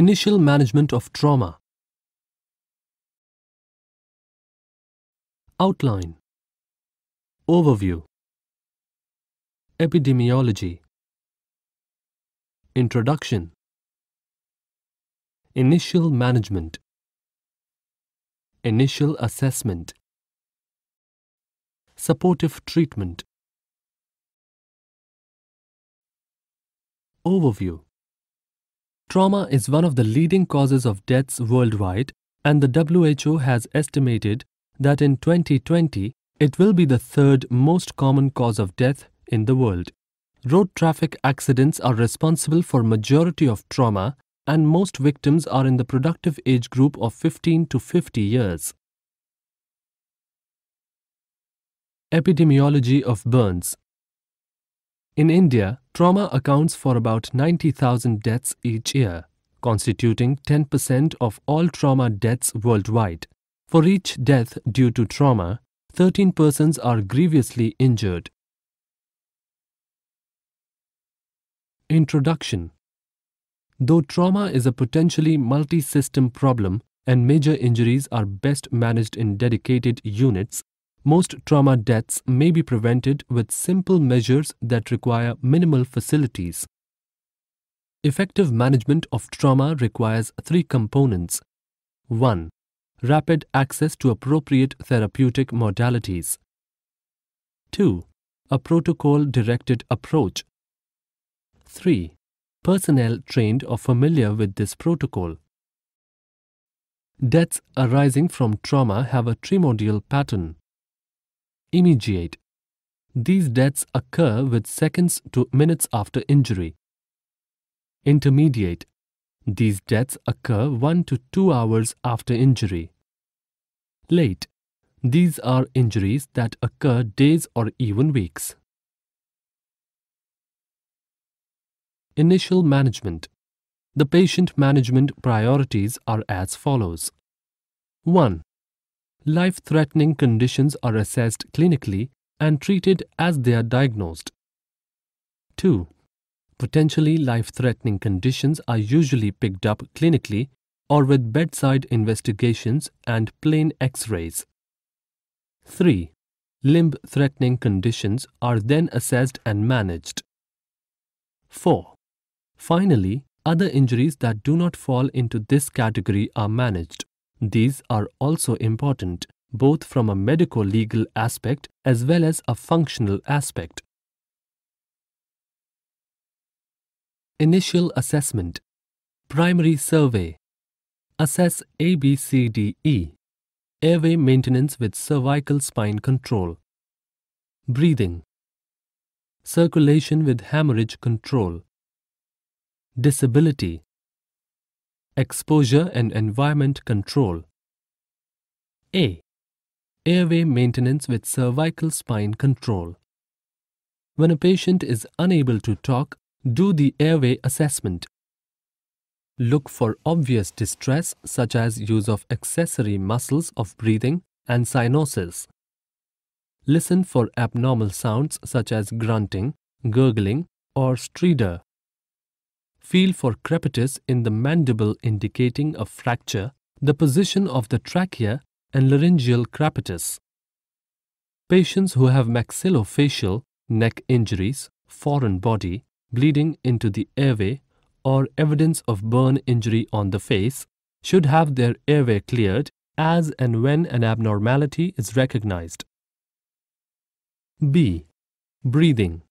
Initial management of trauma. Outline. Overview. Epidemiology. Introduction. Initial management. Initial assessment. Supportive treatment. Overview. Trauma is one of the leading causes of deaths worldwide, and the WHO has estimated that in 2020 it will be the third most common cause of death in the world. Road traffic accidents are responsible for majority of trauma and most victims are in the productive age group of 15 to 50 years. Epidemiology of burns in India, trauma accounts for about 90,000 deaths each year, constituting 10% of all trauma deaths worldwide. For each death due to trauma, 13 persons are grievously injured. Introduction Though trauma is a potentially multi-system problem and major injuries are best managed in dedicated units, most trauma deaths may be prevented with simple measures that require minimal facilities. Effective management of trauma requires three components. 1. Rapid access to appropriate therapeutic modalities. 2. A protocol-directed approach. 3. Personnel trained or familiar with this protocol. Deaths arising from trauma have a trimodal pattern. Immediate. These deaths occur with seconds to minutes after injury. Intermediate. These deaths occur 1 to 2 hours after injury. Late. These are injuries that occur days or even weeks. Initial management. The patient management priorities are as follows. 1. Life-threatening conditions are assessed clinically and treated as they are diagnosed. 2. Potentially life-threatening conditions are usually picked up clinically or with bedside investigations and plain X-rays. 3. Limb-threatening conditions are then assessed and managed. 4. Finally, other injuries that do not fall into this category are managed. These are also important, both from a medico-legal aspect as well as a functional aspect. Initial Assessment. Primary Survey. Assess ABCDE Airway maintenance with cervical spine control. Breathing. Circulation with hemorrhage control. Disability Exposure and environment control. A. Airway maintenance with cervical spine control. When a patient is unable to talk, do the airway assessment. Look for obvious distress such as use of accessory muscles of breathing and cyanosis. Listen for abnormal sounds such as grunting, gurgling, or stridor. Feel for crepitus in the mandible indicating a fracture, the position of the trachea and laryngeal crepitus. Patients who have maxillofacial, neck injuries, foreign body, bleeding into the airway, or evidence of burn injury on the face should have their airway cleared as and when an abnormality is recognized. B. Breathing.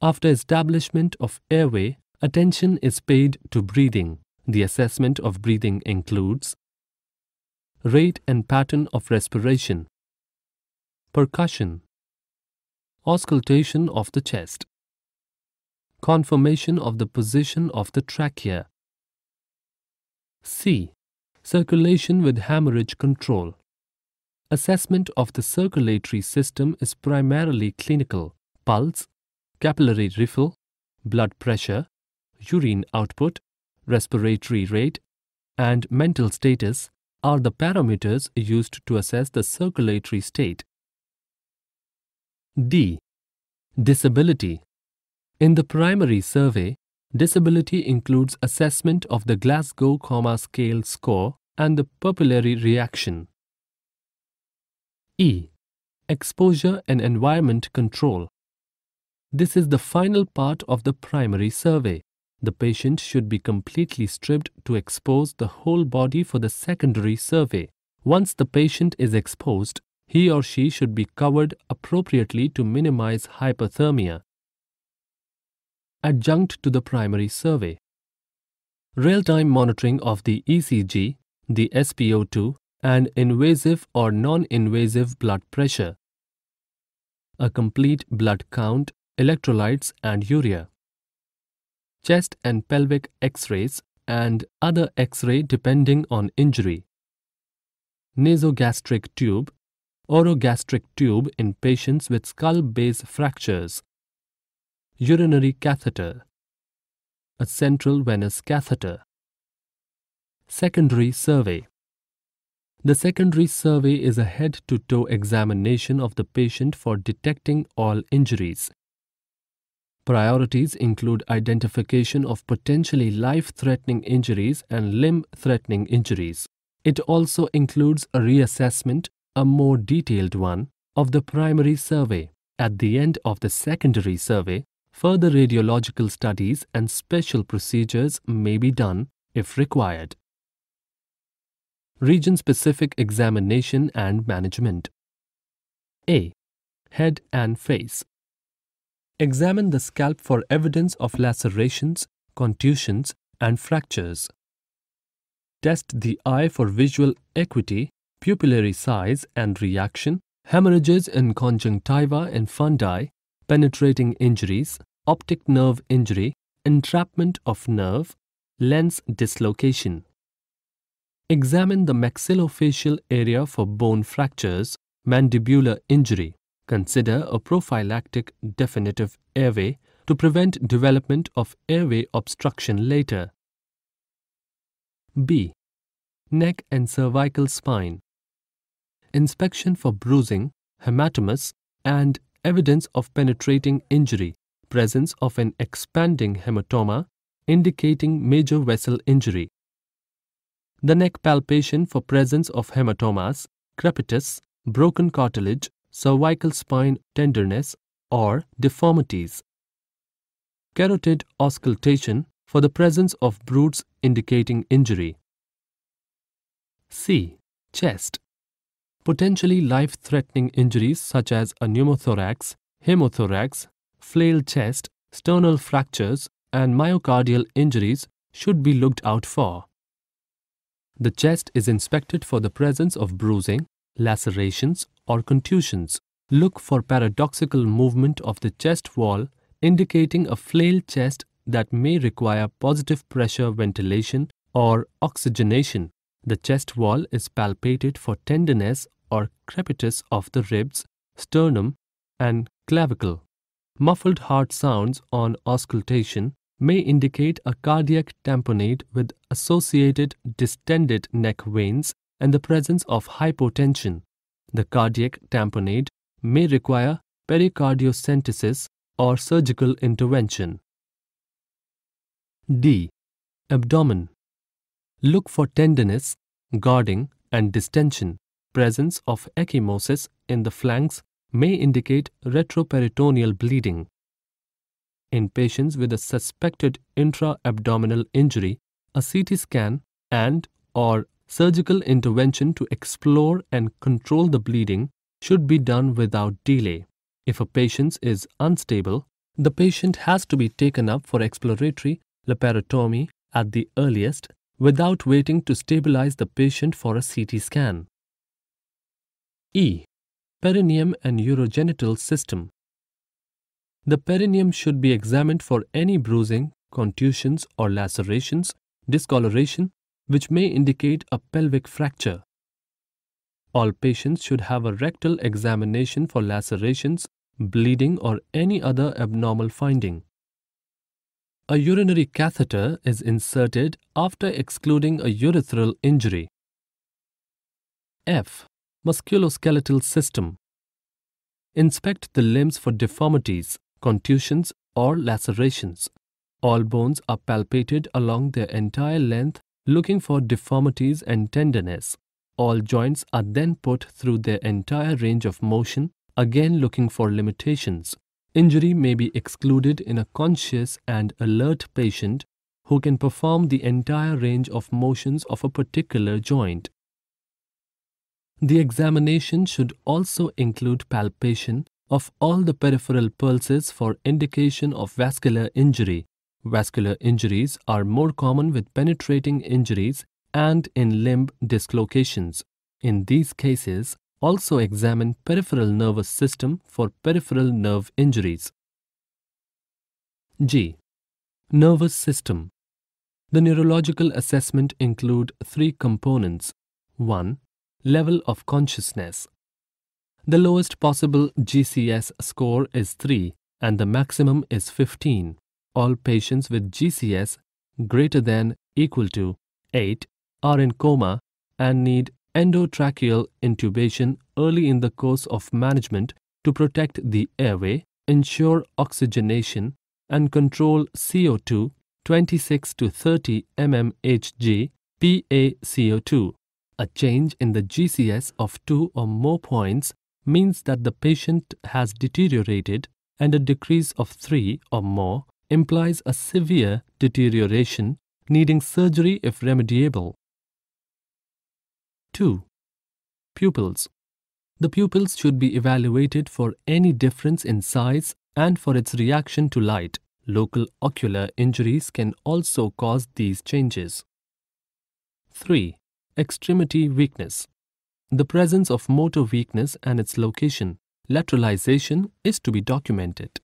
After establishment of airway, Attention is paid to breathing. The assessment of breathing includes rate and pattern of respiration, percussion, auscultation of the chest, confirmation of the position of the trachea. C. Circulation with hemorrhage control. Assessment of the circulatory system is primarily clinical. Pulse, capillary refill, blood pressure, urine output, respiratory rate, and mental status are the parameters used to assess the circulatory state. D. Disability. In the primary survey, Disability includes assessment of the Glasgow Coma Scale score and the pupillary reaction. E. Exposure and environment control. This is the final part of the primary survey. The patient should be completely stripped to expose the whole body for the secondary survey. Once the patient is exposed, he or she should be covered appropriately to minimize hypothermia. Adjunct to the primary survey. Real-time monitoring of the ECG, the SpO2, and invasive or non-invasive blood pressure. A complete blood count, electrolytes and urea chest and pelvic x-rays and other x-ray depending on injury. Nasogastric tube, orogastric tube in patients with skull base fractures. Urinary catheter, a central venous catheter. Secondary survey. The secondary survey is a head-to-toe examination of the patient for detecting all injuries. Priorities include identification of potentially life-threatening injuries and limb-threatening injuries. It also includes a reassessment, a more detailed one, of the primary survey. At the end of the secondary survey, further radiological studies and special procedures may be done if required. Region-specific examination and management. A. Head and face. Examine the scalp for evidence of lacerations, contusions, and fractures. Test the eye for visual acuity, pupillary size and reaction, hemorrhages in conjunctiva and fundi, penetrating injuries, optic nerve injury, entrapment of nerve, lens dislocation. Examine the maxillofacial area for bone fractures, mandibular injury, Consider a prophylactic definitive airway to prevent development of airway obstruction later. B. Neck and cervical spine. Inspection for bruising, hematomas, and evidence of penetrating injury, presence of an expanding hematoma indicating major vessel injury. The neck palpation for presence of hematomas, crepitus, broken cartilage, cervical spine tenderness, or deformities. Carotid auscultation for the presence of bruits indicating injury. C. Chest. Potentially life-threatening injuries such as a pneumothorax, hemothorax, flail chest, sternal fractures, and myocardial injuries should be looked out for. The chest is inspected for the presence of bruising, lacerations, or contusions. Look for paradoxical movement of the chest wall indicating a flail chest that may require positive pressure ventilation or oxygenation. The chest wall is palpated for tenderness or crepitus of the ribs, sternum, and clavicle. Muffled heart sounds on auscultation may indicate a cardiac tamponade with associated distended neck veins and the presence of hypotension. The cardiac tamponade may require pericardiocentesis or surgical intervention. D. Abdomen. Look for tenderness, guarding, and distension. Presence of ecchymosis in the flanks may indicate retroperitoneal bleeding. In patients with a suspected intra-abdominal injury, a CT scan and or Surgical intervention to explore and control the bleeding should be done without delay. If a patient is unstable, the patient has to be taken up for exploratory laparotomy at the earliest without waiting to stabilize the patient for a CT scan. E. Perineum and urogenital system. The perineum should be examined for any bruising, contusions or lacerations, discoloration which may indicate a pelvic fracture. All patients should have a rectal examination for lacerations, bleeding, or any other abnormal finding. A urinary catheter is inserted after excluding a urethral injury. F. Musculoskeletal system. Inspect the limbs for deformities, contusions, or lacerations. All bones are palpated along their entire length looking for deformities and tenderness. All joints are then put through their entire range of motion, again looking for limitations. Injury may be excluded in a conscious and alert patient who can perform the entire range of motions of a particular joint. The examination should also include palpation of all the peripheral pulses for indication of vascular injury. Vascular injuries are more common with penetrating injuries and in limb dislocations. In these cases, also examine peripheral nervous system for peripheral nerve injuries. G. Nervous system. The neurological assessment include three components. 1. Level of consciousness. The lowest possible GCS score is 3 and the maximum is 15. All patients with GCS greater than equal to 8 are in coma and need endotracheal intubation early in the course of management to protect the airway, ensure oxygenation, and control CO2 26 to 30 mmHg PaCO2. A change in the GCS of two or more points means that the patient has deteriorated and a decrease of three or more implies a severe deterioration needing surgery if remediable. 2. Pupils. The pupils should be evaluated for any difference in size and for its reaction to light. Local ocular injuries can also cause these changes. 3. Extremity weakness. The presence of motor weakness and its location, lateralization, is to be documented.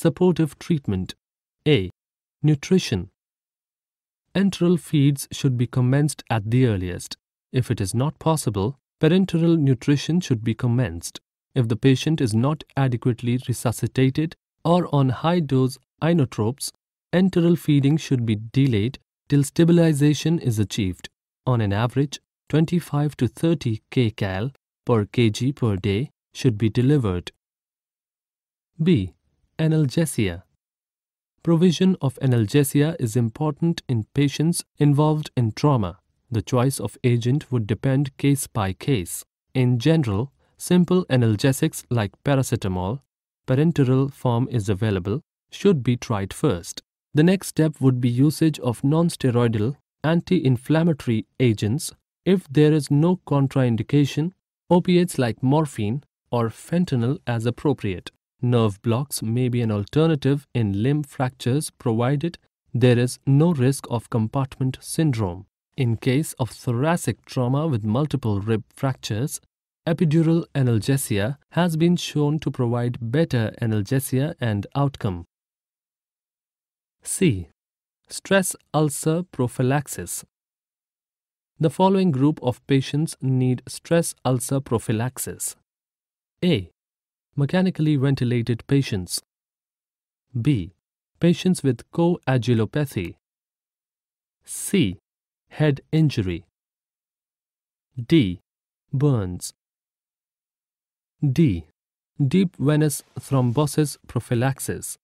Supportive treatment. A. Nutrition. Enteral feeds should be commenced at the earliest. If it is not possible, parenteral nutrition should be commenced. If the patient is not adequately resuscitated or on high dose inotropes, enteral feeding should be delayed till stabilization is achieved. On an average, 25 to 30 kcal per kg per day should be delivered. B. Analgesia. Provision of analgesia is important in patients involved in trauma. The choice of agent would depend case by case. In general, simple analgesics like paracetamol, parenteral form is available, should be tried first. The next step would be usage of non-steroidal anti-inflammatory agents if there is no contraindication, opiates like morphine or fentanyl as appropriate. Nerve blocks may be an alternative in limb fractures provided there is no risk of compartment syndrome. In case of thoracic trauma with multiple rib fractures, epidural analgesia has been shown to provide better analgesia and outcome. C. Stress ulcer prophylaxis. The following group of patients need stress ulcer prophylaxis. A. Mechanically ventilated patients. B. Patients with coagulopathy. C. Head injury. D. Burns. D. Deep venous thrombosis prophylaxis.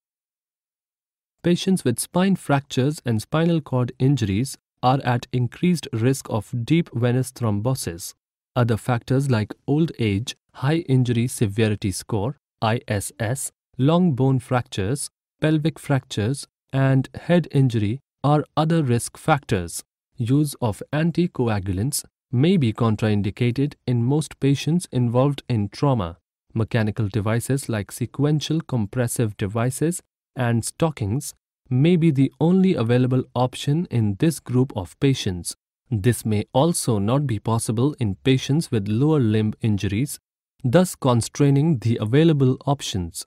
Patients with spine fractures and spinal cord injuries are at increased risk of deep venous thrombosis. Other factors like old age, high injury severity score, ISS, long bone fractures, pelvic fractures, and head injury are other risk factors. Use of anticoagulants may be contraindicated in most patients involved in trauma. Mechanical devices like sequential compressive devices and stockings may be the only available option in this group of patients. This may also not be possible in patients with lower limb injuries, thus constraining the available options.